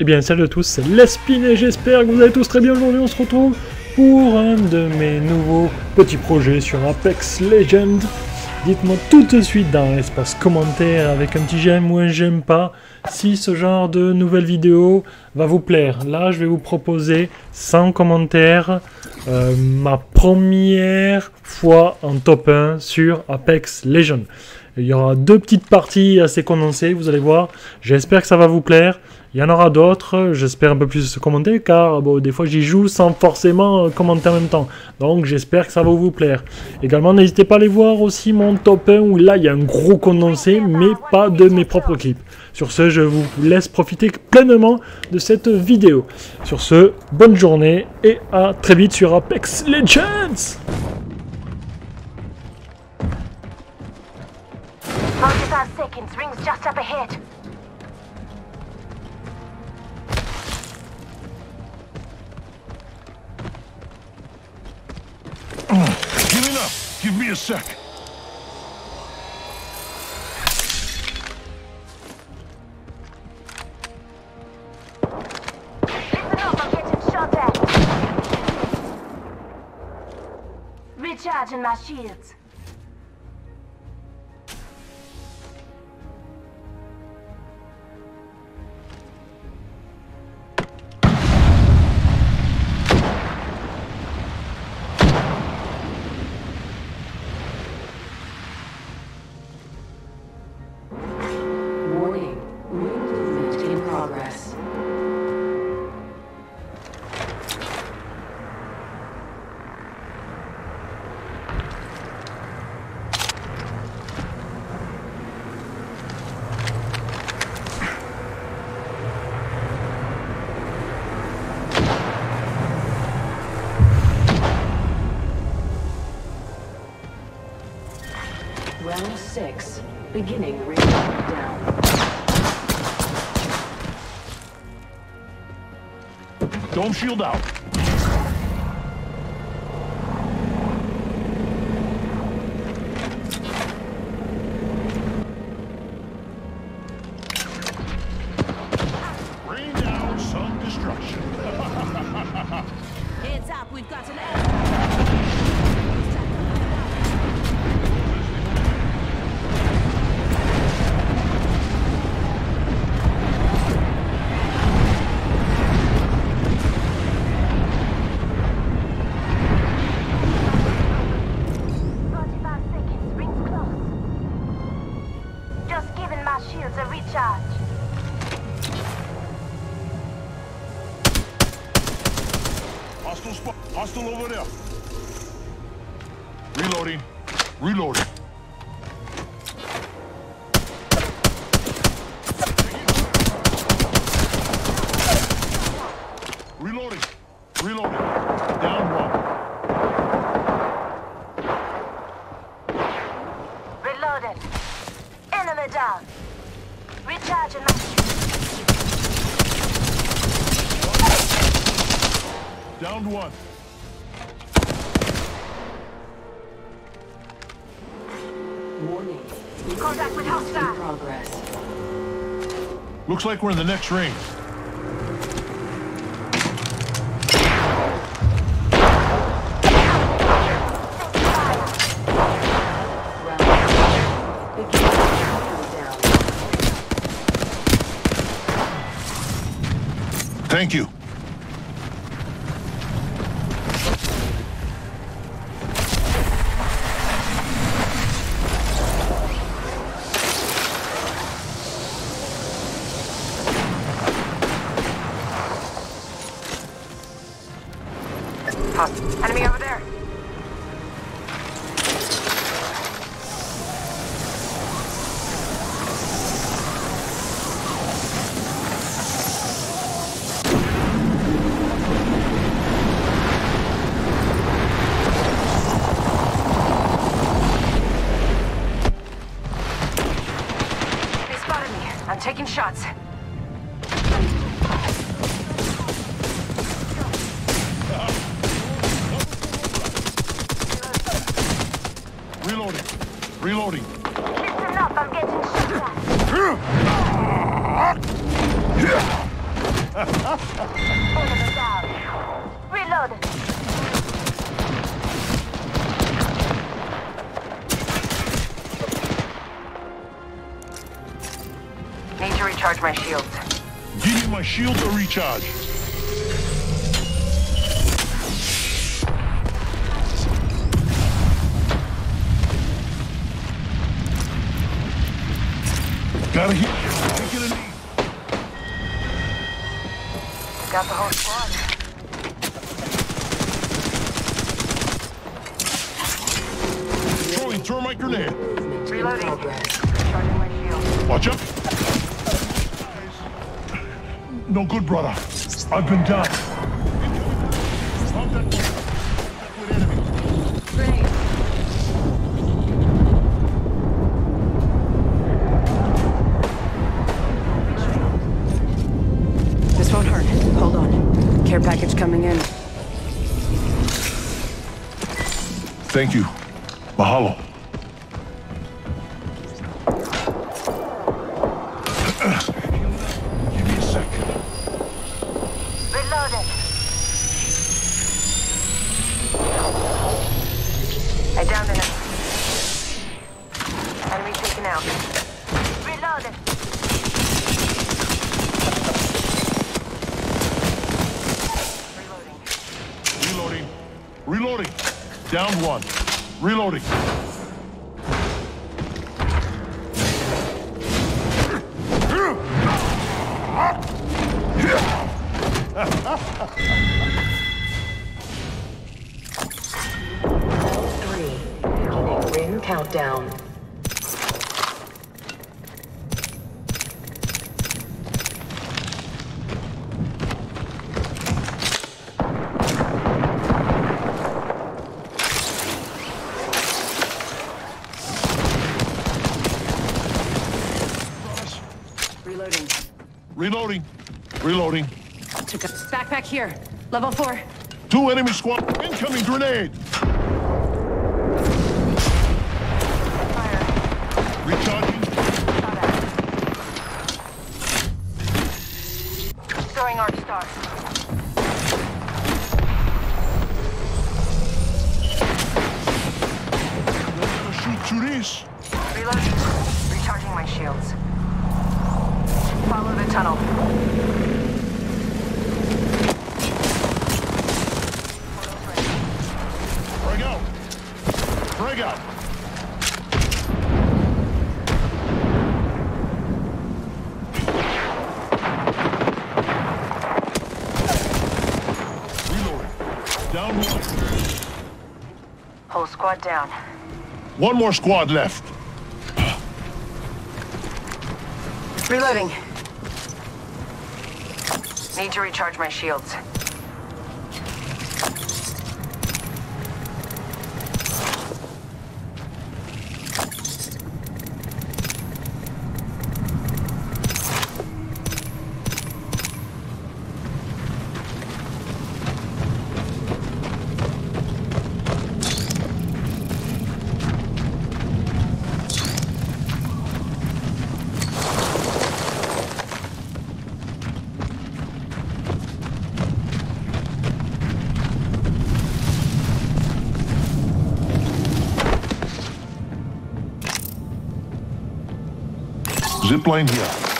Eh bien salut à tous, c'est Lespine et j'espère que vous allez tous très bien aujourd'hui. On se retrouve pour un de mes nouveaux petits projets sur Apex Legends. Dites-moi tout de suite dans l'espace commentaire avec un petit j'aime ou un j'aime pas si ce genre de nouvelle vidéo va vous plaire. Là, je vais vous proposer sans commentaire euh, ma première fois en top 1 sur Apex Legends. Il y aura deux petites parties assez condensées, vous allez voir. J'espère que ça va vous plaire. Il y en aura d'autres, j'espère un peu plus commenter, car des fois j'y joue sans forcément commenter en même temps. Donc j'espère que ça va vous plaire. Également, n'hésitez pas à aller voir aussi mon top 1, où là il y a un gros condensé, mais pas de mes propres clips. Sur ce, je vous laisse profiter pleinement de cette vidéo. Sur ce, bonne journée et à très vite sur Apex Legends 45 seconds, rings just up ahead. Give me a sec. Recharging my shields. Beginning ring down. Dome shield out. Hostile spot. Hostile over there. Reloading. Reloading. Reloading. Reloading. Down one. Reloaded. Enemy down. Recharging my Down one. Warning. Contact with In hostile. progress. Looks like we're in the next ring. Round seven. Beginning ring down. Thank you. Reloading. Listen up, I'm getting shot at. Reload. Need to recharge my shields. Give me my shield to recharge. Gotta hit. Take it a knee. Got the whole squad. Throwing thermite grenade. Reloading. Recharging my shields. Watch out. No good, brother. I've been down. Hold on. Care package coming in. Thank you. Mahalo. Give me a sec. Reloading. I downed an enemy. Enemy taken out. Reloading. Reloading. Reloading. Reloading. Down one. Reloading. Countdown. Reloading. Reloading. Reloading. Took a backpack here. Level four. Two enemy squad. Incoming grenade. Fire. Recharging. Shot at. Throwing arc star. Gonna shoot through this. Reloading. Recharging my shields. Follow the tunnel. Portal's ready. Frag out. Frag out. Reloading. Down one. Whole squad down. One more squad left. Reloading. Need to recharge my shields. Zipline here.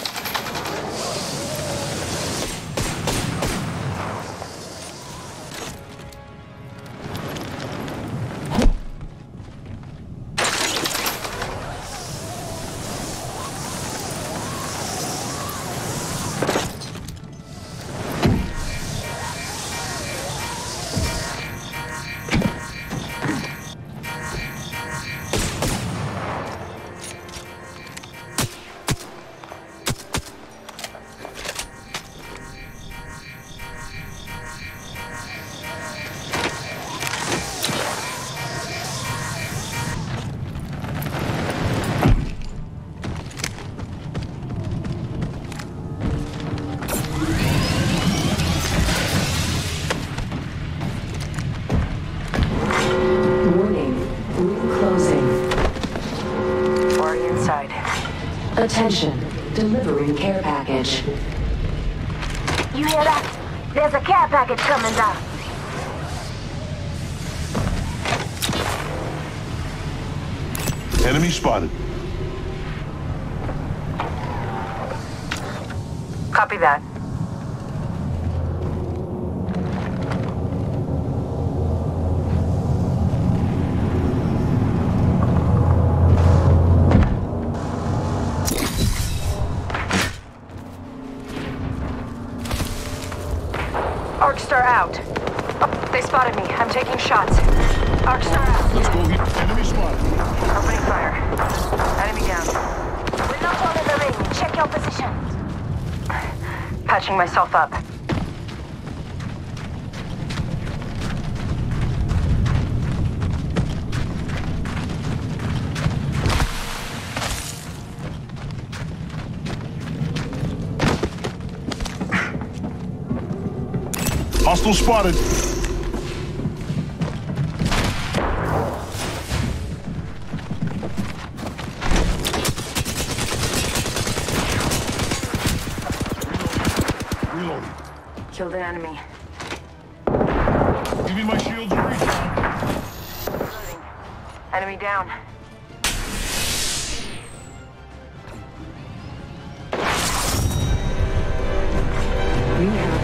Attention. Delivering care package. You hear that? There's a care package coming down. Enemy spotted. Copy that. Arcstar out. Oh, they spotted me. I'm taking shots. Arcstar out. Let's go here. Enemy spotted. Opening fire. Enemy down. We're not all in the ring. Check your position. Patching myself up. Hostile spotted. Reloading. Killed an enemy. Give me my shields and recon. Reloading. Enemy down. We have